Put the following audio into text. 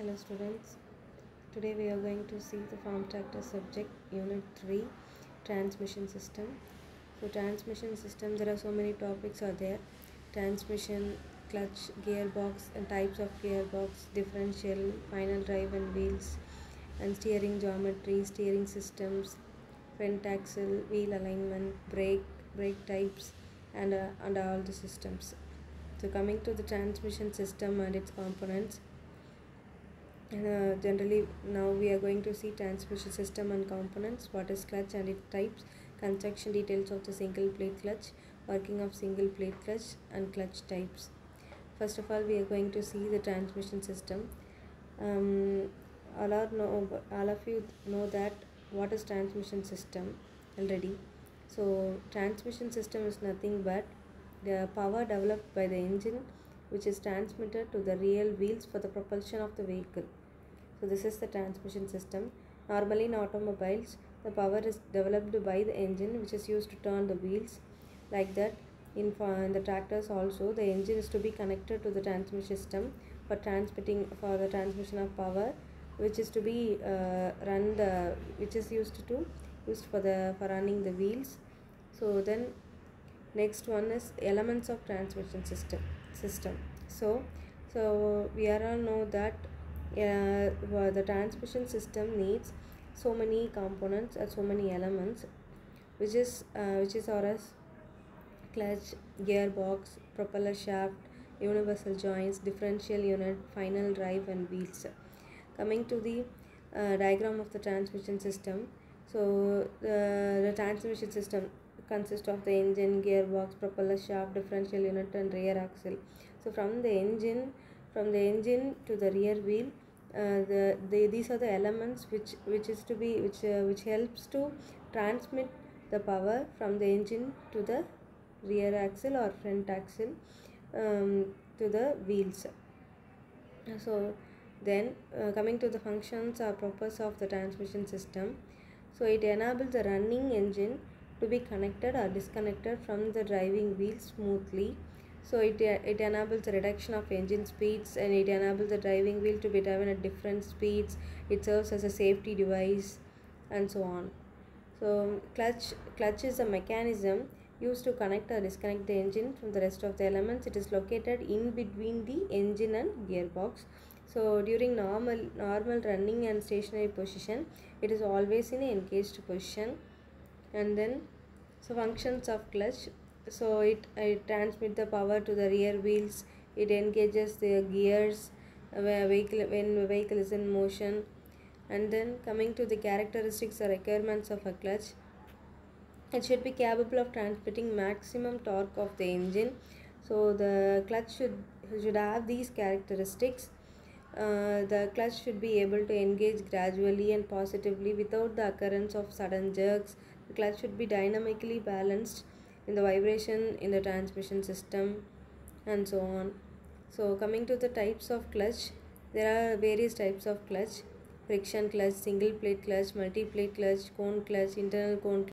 Hello students. Today we are going to see the farm tractor subject unit 3 transmission system. So transmission system there are so many topics are there. Transmission, clutch, gearbox and types of gearbox, differential, final drive and wheels and steering geometry, steering systems, front axle, wheel alignment, brake, brake types and uh, and all the systems. So coming to the transmission system and its components uh, generally now we are going to see transmission system and components what is clutch and its types construction details of the single plate clutch working of single plate clutch and clutch types. First of all we are going to see the transmission system. Um, all, are know, all of you know that what is transmission system already. So transmission system is nothing but the power developed by the engine which is transmitted to the rear wheels for the propulsion of the vehicle so this is the transmission system. Normally in automobiles, the power is developed by the engine which is used to turn the wheels. Like that, in, in the tractors also, the engine is to be connected to the transmission system for transmitting for the transmission of power, which is to be uh, run the which is used to used for the for running the wheels. So then next one is elements of transmission system system. So so we are all know that the transmission system needs so many components and so many elements which is uh, which is or as clutch gearbox propeller shaft universal joints differential unit final drive and wheels. Coming to the uh, diagram of the transmission system so the, the transmission system consists of the engine gearbox propeller shaft differential unit and rear axle. So from the engine from the engine to the rear wheel uh, the, the these are the elements which which is to be which uh, which helps to transmit the power from the engine to the rear axle or front axle um, to the wheels. So then uh, coming to the functions or purpose of the transmission system. So it enables the running engine to be connected or disconnected from the driving wheel smoothly so it, it enables reduction of engine speeds and it enables the driving wheel to be driven at different speeds. It serves as a safety device and so on. So clutch clutch is a mechanism used to connect or disconnect the engine from the rest of the elements. It is located in between the engine and gearbox. So during normal normal running and stationary position it is always in engaged position. And then so functions of clutch so it, it transmits the power to the rear wheels. It engages the gears when vehicle when vehicle is in motion. And then coming to the characteristics or requirements of a clutch it should be capable of transmitting maximum torque of the engine. So the clutch should should have these characteristics. Uh, the clutch should be able to engage gradually and positively without the occurrence of sudden jerks. The clutch should be dynamically balanced in the vibration in the transmission system and so on. So coming to the types of clutch there are various types of clutch. Friction clutch single plate clutch multi plate clutch cone clutch internal cone